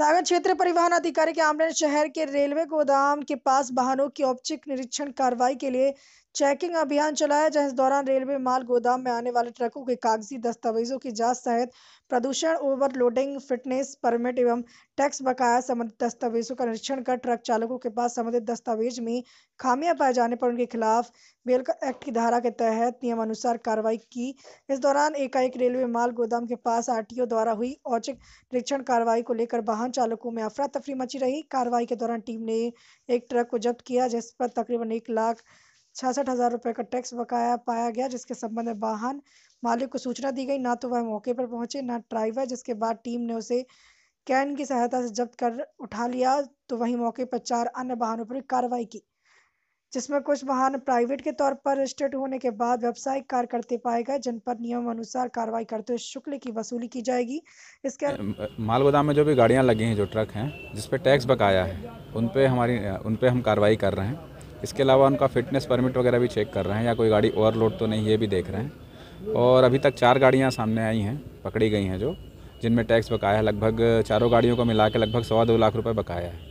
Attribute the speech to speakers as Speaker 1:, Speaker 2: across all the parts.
Speaker 1: सागर क्षेत्र परिवहन अधिकारी के आमने शहर के रेलवे गोदाम के पास वाहनों की औपचारिक निरीक्षण कार्रवाई के लिए चेकिंग अभियान चलाया, जहाँ इस दौरान रेलवे माल गोदाम में आने वाले ट्रकों के कागज़ी दस्तावेजों की जाँच सहित प्रदूषण, ओवरलोडिंग, फिटनेस परमिट एवं टैक्स बकाया संबंधित दस्तावेजों का निरीक्षण कर ट्रक चालकों के पास संबंधित दस्तावेज़ में खामियाँ पाए जाने पर उनके खिलाफ बेल एक्ट की धारा के तहत नियमानुसार कार्रवाई की। इस दौरान एकाएक रेलवे माल गोदाम के पास आरटीओ द्वारा हुई औचक निरीक्षण कार्रवाई को लेकर वाहन चालकों में अफरा तफरी मची रही। कार्रवाई के दौरान टीम ने एक ट्रक को जब्त किया, जिस पर तकरीबन एक लाख छियासठ हज़ार रुपए का टैक्स बकाया पाया गया, जिसके संबंध में वाहन मालिक को सूचना दी गई। ना तो वह मौके पर पहुँचे, ना ड्राइवर, जिसके बाद टीम ने उसे कैन की सहायता से जब्त कर उठा लिया। तो वहीं मौके पर चार अन्य वाहनों पर कार्रवाई की। जिसमें कुछ वाहन प्राइवेट के तौर पर रजिस्टर्ड होने के बाद व्यावसायिक कार्य करते पाए गए, जिन पर नियम अनुसार कार्रवाई करते हुए शुक्ल की वसूली की जाएगी। इसके
Speaker 2: माल गोदाम में जो भी गाड़ियाँ लगी हैं, जो ट्रक हैं जिस पे टैक्स बकाया है, उन पे हमारी उन पे हम कार्रवाई कर रहे हैं। इसके अलावा उनका फिटनेस परमिट वगैरह भी चेक कर रहे हैं, या कोई गाड़ी ओवरलोड तो नहीं, ये भी देख रहे हैं। और अभी तक चार गाड़ियाँ सामने आई हैं, पकड़ी गई हैं जो, जिनमें टैक्स बकाया है। लगभग चारों गाड़ियों को मिला के लगभग सवा दो लाख रुपए बकाया है।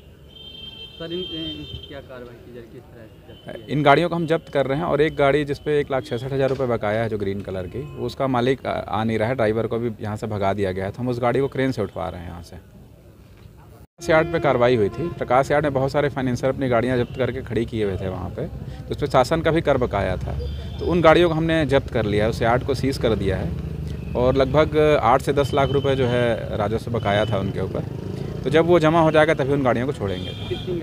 Speaker 3: सर इन, क्या कार्रवाई की जाए किस तरह
Speaker 2: इन गाड़ियों को हम जब्त कर रहे हैं और एक गाड़ी जिसपे एक लाख छियासठ हज़ार रुपये बकाया है जो ग्रीन कलर की उसका मालिक आ आ नहीं रहा है ड्राइवर को भी यहाँ से भगा दिया गया है तो हम उस गाड़ी को क्रेन से उठवा रहे हैं यहाँ से। प्रकाश यार्ड पे कार्रवाई हुई थी। प्रकाश यार्ड में बहुत सारे फाइनेंसर अपनी गाड़ियाँ जब्त करके खड़ी किए हुए थे वहाँ पे तो उस पर शासन का भी कर बकाया था। तो उन गाड़ियों को हमने जब्त कर लिया है उस यार्ड को सीज़ कर दिया है और लगभग आठ से दस लाख रुपए जो है राजस्व बकाया था उनके ऊपर। तो जब वो जमा हो जाएगा तभी उन गाड़ियों को छोड़ेंगे।
Speaker 3: कितनी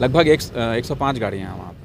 Speaker 2: लगभग एक एक सौ पाँच गाड़ियाँ हैं वहाँ पर